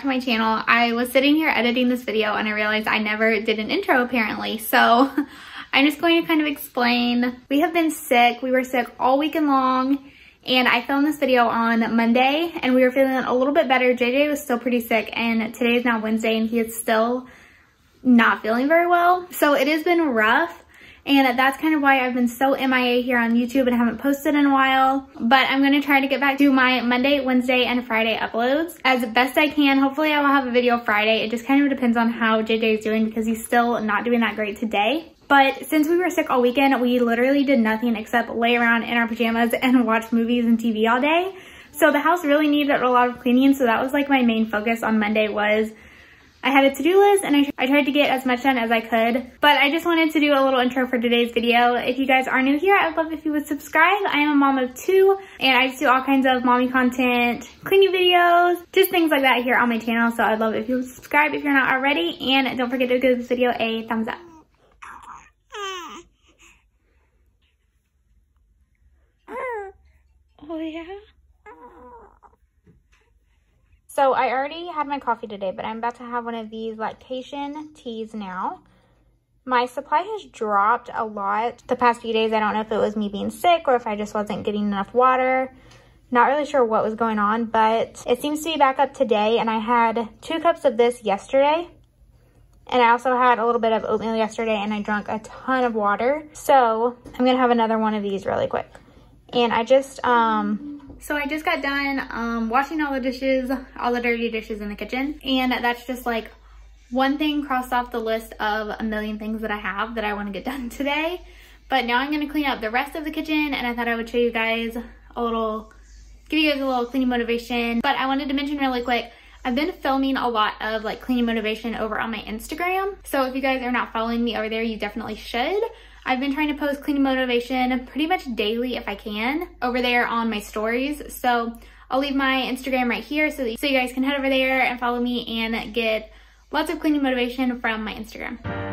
to my channel. I was sitting here editing this video and I realized I never did an intro apparently. So I'm just going to kind of explain. We have been sick. We were sick all weekend long and I filmed this video on Monday and we were feeling a little bit better. JJ was still pretty sick and today is now Wednesday and he is still not feeling very well. So it has been rough. And that's kind of why I've been so MIA here on YouTube and haven't posted in a while. But I'm going to try to get back to my Monday, Wednesday, and Friday uploads as best I can. Hopefully I will have a video Friday. It just kind of depends on how JJ is doing because he's still not doing that great today. But since we were sick all weekend, we literally did nothing except lay around in our pajamas and watch movies and TV all day. So the house really needed a lot of cleaning. So that was like my main focus on Monday was I had a to-do list and I, I tried to get as much done as I could. But I just wanted to do a little intro for today's video. If you guys are new here, I'd love if you would subscribe. I am a mom of two and I just do all kinds of mommy content, cleaning videos, just things like that here on my channel. So I'd love if you would subscribe if you're not already. And don't forget to give this video a thumbs up. Oh yeah? So I already had my coffee today, but I'm about to have one of these lactation teas now. My supply has dropped a lot the past few days. I don't know if it was me being sick or if I just wasn't getting enough water. Not really sure what was going on, but it seems to be back up today. And I had two cups of this yesterday. And I also had a little bit of oatmeal yesterday and I drank a ton of water. So I'm gonna have another one of these really quick. And I just, um, so I just got done um, washing all the dishes, all the dirty dishes in the kitchen. And that's just like one thing crossed off the list of a million things that I have that I want to get done today. But now I'm going to clean up the rest of the kitchen and I thought I would show you guys a little, give you guys a little cleaning motivation. But I wanted to mention really quick, I've been filming a lot of like cleaning motivation over on my Instagram. So if you guys are not following me over there, you definitely should. I've been trying to post cleaning motivation pretty much daily if I can over there on my stories. So I'll leave my Instagram right here so, that, so you guys can head over there and follow me and get lots of cleaning motivation from my Instagram.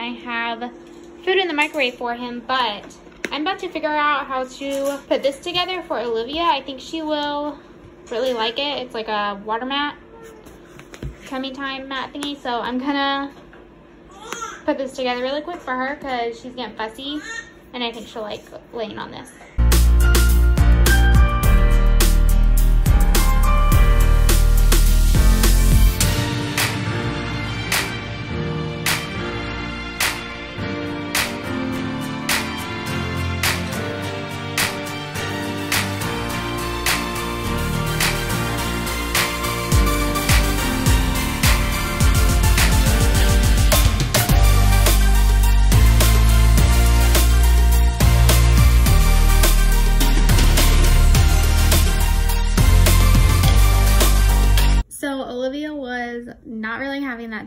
And I have food in the microwave for him, but I'm about to figure out how to put this together for Olivia. I think she will really like it. It's like a water mat, tummy time mat thingy. So I'm gonna put this together really quick for her because she's getting fussy and I think she'll like laying on this.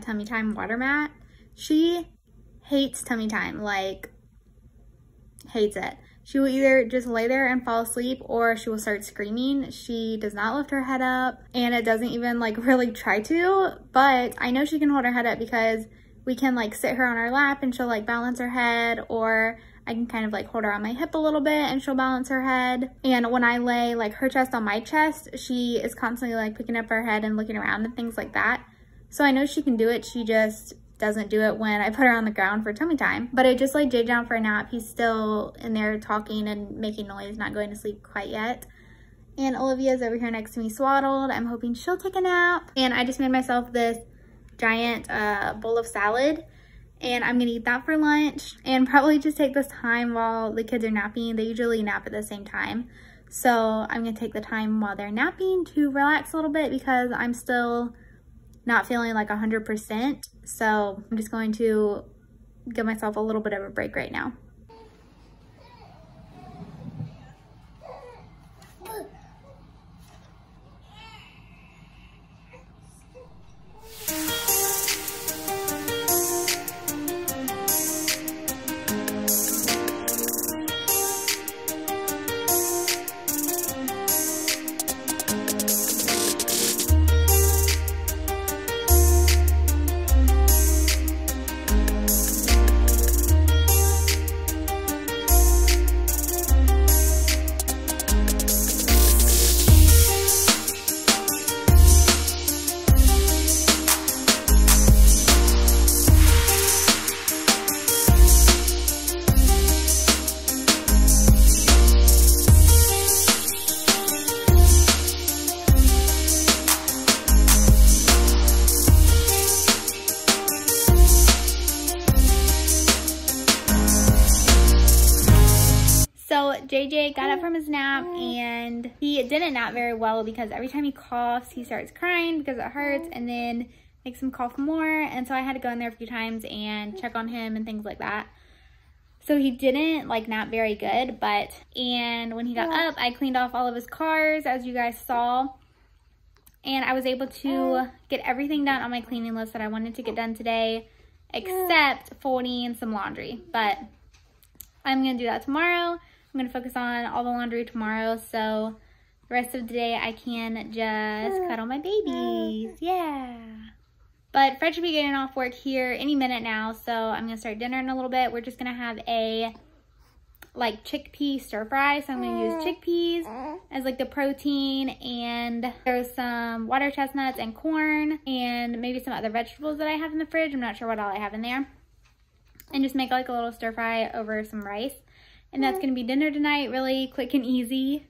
Tummy time water mat. She hates tummy time, like hates it. She will either just lay there and fall asleep or she will start screaming. She does not lift her head up and it doesn't even like really try to, but I know she can hold her head up because we can like sit her on our lap and she'll like balance her head or I can kind of like hold her on my hip a little bit and she'll balance her head. And when I lay like her chest on my chest, she is constantly like picking up her head and looking around and things like that. So I know she can do it. She just doesn't do it when I put her on the ground for tummy time. But I just laid Jay down for a nap. He's still in there talking and making noise, not going to sleep quite yet. And Olivia's over here next to me swaddled. I'm hoping she'll take a nap. And I just made myself this giant uh, bowl of salad and I'm gonna eat that for lunch and probably just take this time while the kids are napping. They usually nap at the same time. So I'm gonna take the time while they're napping to relax a little bit because I'm still not feeling like 100%. So I'm just going to give myself a little bit of a break right now. JJ got up from his nap and he didn't nap very well because every time he coughs, he starts crying because it hurts and then makes him cough more. And so I had to go in there a few times and check on him and things like that. So he didn't like nap very good, but, and when he got up, I cleaned off all of his cars as you guys saw. And I was able to get everything done on my cleaning list that I wanted to get done today, except folding some laundry. But I'm going to do that tomorrow. I'm going to focus on all the laundry tomorrow. So the rest of the day I can just cuddle my babies. Yeah. But Fred should be getting off work here any minute now. So I'm going to start dinner in a little bit. We're just going to have a like chickpea stir fry. So I'm going to use mm. chickpeas as like the protein and there's some water chestnuts and corn and maybe some other vegetables that I have in the fridge. I'm not sure what all I have in there. And just make like a little stir fry over some rice. And that's going to be dinner tonight, really quick and easy.